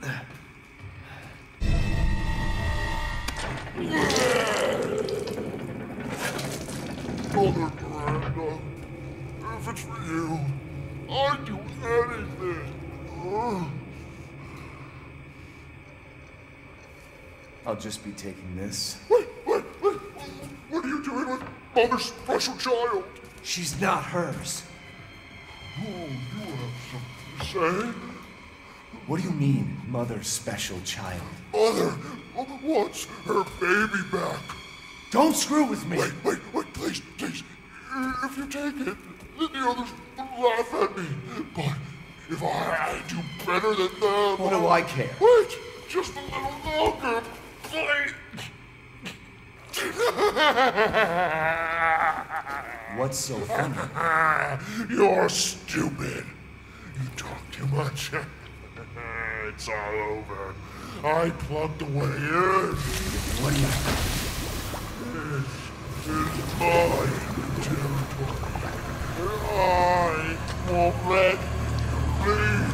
Mother Miranda, if it's for you, I'd do anything. I'll just be taking this. Wait, wait, wait! What are you doing with Mother's special child? She's not hers. Oh, you have something to say? What do you mean, mother's special child? Mother wants her baby back. Don't screw with me! Wait, wait, wait, please, please. If you take it, then the others laugh at me. But if I do better than them. What do I care? Wait, just a little longer, please. What's so funny? You're stupid. You talk too much it's all over. I plugged away in. What do you? This is my territory. I won't let you leave.